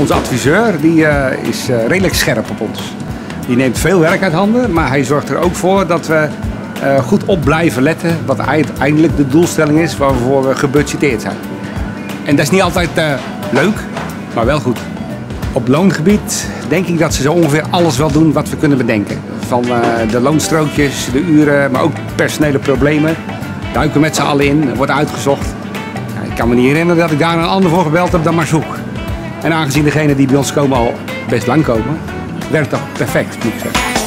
Onze adviseur die, eh, is eh, redelijk scherp op ons. Die neemt veel werk uit handen, maar hij zorgt er ook voor dat we eh, goed op blijven letten wat uiteindelijk de doelstelling is waarvoor we gebudgeteerd zijn. En dat is niet altijd leuk, maar wel goed. Op loongebied denk ik dat ze zo ongeveer alles wel doen wat we kunnen bedenken. Van de loonstrookjes, de uren, maar ook personele problemen. Duiken met z'n allen in, wordt uitgezocht. Ik kan me niet herinneren dat ik daar een ander voor gebeld heb dan maar zoek. En aangezien degenen die bij ons komen al best lang komen, werkt dat perfect, moet ik zeggen.